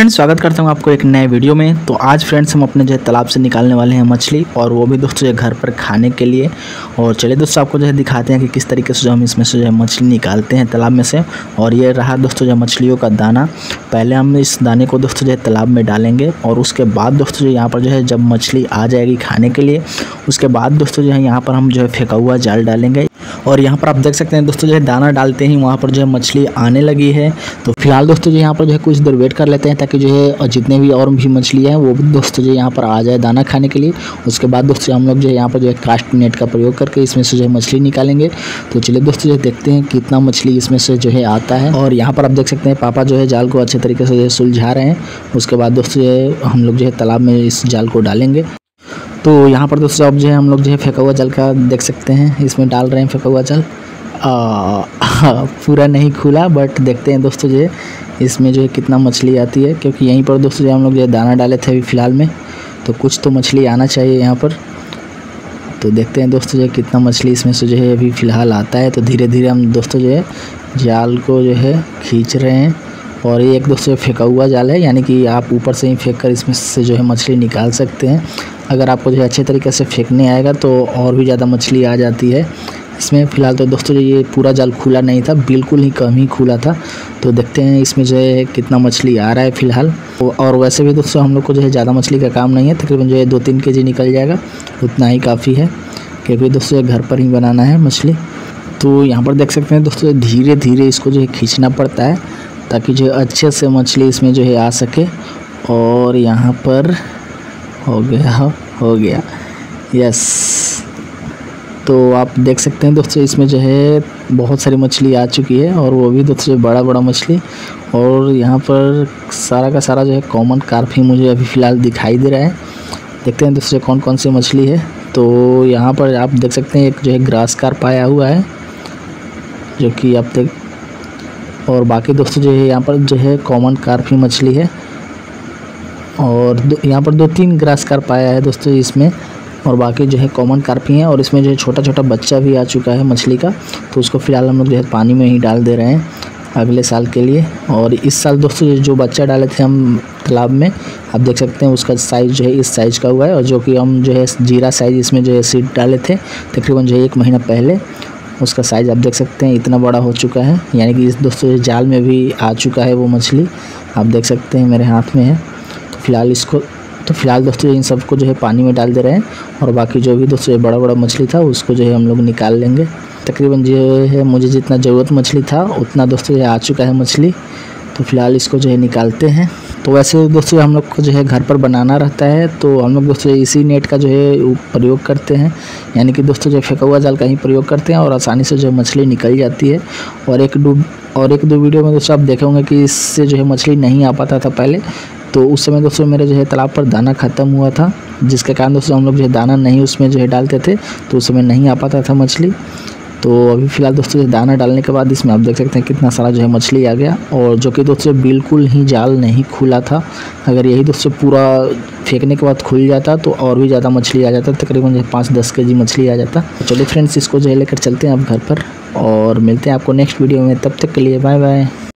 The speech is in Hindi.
फ्रेंड्स स्वागत करता हूँ आपको एक नए वीडियो में तो आज फ्रेंड्स हम अपने जो है तालाब से निकालने वाले हैं मछली और वो भी दोस्तों जो है घर पर खाने के लिए और चलिए दोस्तों आपको जो है दिखाते हैं कि किस तरीके से जो हम इसमें से जो है मछली निकालते हैं तालाब में से और ये रहा दोस्तों जो मछलियों का दाना पहले हम इस दाने को दोस्तों जो है तालाब में डालेंगे और उसके बाद दोस्तों जो यहाँ पर जो है जब मछली आ जाएगी खाने के लिए उसके बाद दोस्तों जो है यहाँ पर हम जो है फेंका हुआ जाल डालेंगे और यहाँ पर आप देख सकते हैं दोस्तों जो है दाना डालते ही वहाँ पर जो है मछली आने लगी है तो फ़िलहाल दोस्तों जो यहाँ पर जो है कुछ देर वेट कर लेते हैं ताकि जो है जितने भी और भी मछली हैं वो भी दोस्तों जो यहाँ पर आ जाए दाना खाने के लिए उसके बाद दोस्तों हम लोग जो है यहाँ पर जो है कास्ट नेट का प्रयोग करके इसमें से जो है मछली निकालेंगे तो चलिए दोस्तों जो देखते हैं कितना मछली इसमें से जो है आता है और यहाँ पर आप देख सकते हैं पापा जो है जाल को अच्छे तरीके से जो है सुलझा रहे हैं उसके बाद दोस्तों जो है हम लोग जो है तालाब में इस जाल को डालेंगे तो यहाँ पर अब जो है, हम लोग जो है फेंका हुआ जल का देख सकते हैं। इसमें डाल रहे हैं फेंका हुआ जल। पूरा नहीं खुला बट देखते हैं दोस्तों जो है, इसमें जो है कितना मछली आती है, क्योंकि यहीं पर दोस्तों जो हम लोग जो है दाना डाले थे अभी फ़िलहाल में। तो कुछ तो मछली आना चाहिए यहाँ पर। तो देखते हैं दोस्तों जो है कितना मछली इसमें से जो है अभी फ़िलहाल आता है। तो धीरे धीरे हम दोस्तों जो है, जाल को जो है खींच रहे हैं। और ये एक दोस्तों फेंका हुआ जाल है, यानी कि आप ऊपर से ही फेंक कर इसमें से जो है मछली निकाल सकते हैं। अगर आपको जो है अच्छे तरीके से फेंकने आएगा तो और भी ज़्यादा मछली आ जाती है। इसमें फ़िलहाल तो दोस्तों ये पूरा जाल खुला नहीं था, बिल्कुल ही कम ही खुला था। तो देखते हैं इसमें जो है कितना मछली आ रहा है फ़िलहाल। और वैसे भी दोस्तों हम लोग को जो है ज़्यादा मछली का काम नहीं है, तकरीबन जो है दो तीन के जी निकल जाएगा, उतना ही काफ़ी है। क्योंकि दोस्तों घर पर ही बनाना है मछली। तो यहाँ पर देख सकते हैं दोस्तों धीरे धीरे इसको जो है खींचना पड़ता है, ताकि जो अच्छे से मछली इसमें जो है आ सके। और यहाँ पर हो गया हो गया। यस तो आप देख सकते हैं दोस्तों, इसमें जो है बहुत सारी मछली आ चुकी है और वो भी दोस्तों बड़ा बड़ा मछली। और यहाँ पर सारा का सारा जो है कॉमन कार्प ही मुझे अभी फ़िलहाल दिखाई दे रहा है। देखते हैं दोस्तों कौन कौन सी मछली है। तो यहाँ पर आप देख सकते हैं एक जो है ग्रास कार्प आया हुआ है, जो कि आप देख और बाकी दोस्तों जो है यहाँ पर जो है कॉमन कार्प ही मछली है। और यहाँ पर दो तीन ग्रास कार्प आया है दोस्तों इसमें, और बाकी जो है कॉमन कार्पी हैं, और इसमें जो है छोटा छोटा बच्चा भी आ चुका है मछली का तो उसको फ़िलहाल हम लोग जो है पानी में ही डाल दे रहे हैं अगले साल के लिए। और इस साल दोस्तों जो बच्चा डाले थे हम तालाब में, आप देख सकते हैं उसका साइज़ जो है इस साइज़ का हुआ है, और जो कि हम जो है जीरा साइज़ इसमें जो है सीड डाले थे, तकरीबन जो है एक महीना पहले, उसका साइज़ आप देख सकते हैं इतना बड़ा हो चुका है। यानी कि इस दोस्तों जाल में भी आ चुका है वो मछली, आप देख सकते हैं मेरे हाथ में है। फ़िलहाल इसको तो फ़िलहाल दोस्तों इन सबको जो है पानी में डाल दे रहे हैं और बाकी जो भी दोस्तों बड़ा बड़ा मछली था, उसको जो है हम लोग निकाल लेंगे। तकरीबन जो है मुझे जितना ज़रूरत मछली था, उतना दोस्तों जो आ चुका है मछली। तो फ़िलहाल इसको जो है निकालते हैं। तो वैसे दोस्तों हम लोग को जो है घर पर बनाना रहता है तो हम लोग दोस्तों इसी नेट का जो है प्रयोग करते हैं। यानी कि दोस्तों जो फेंका हुआ जाल का ही प्रयोग करते हैं और आसानी से जो मछली निकल जाती है। और एक डूब और एक दो वीडियो में दोस्तों आप देखे होंगे कि इससे जो है मछली नहीं आ पाता था पहले। तो उस समय दोस्तों मेरे जो है तालाब पर दाना ख़त्म हुआ था, जिसके कारण दोस्तों हम लोग जो है दाना नहीं उसमें जो है डालते थे तो उस समय नहीं आ पाता था मछली। तो अभी फ़िलहाल दोस्तों दाना डालने के बाद इसमें आप देख सकते हैं कितना सारा जो है मछली आ गया। और जो कि दोस्तों बिल्कुल ही जाल नहीं खुला था। अगर यही दोस्तों पूरा फेंकने के बाद खुल जाता तो और भी ज़्यादा मछली आ जाता, तकरीबन जो है पाँच दस के जी मछली आ जाता। चलिए फ्रेंड्स, इसको जो है लेकर चलते हैं आप घर पर। और मिलते हैं आपको नेक्स्ट वीडियो में, तब तक के लिए बाय बाय।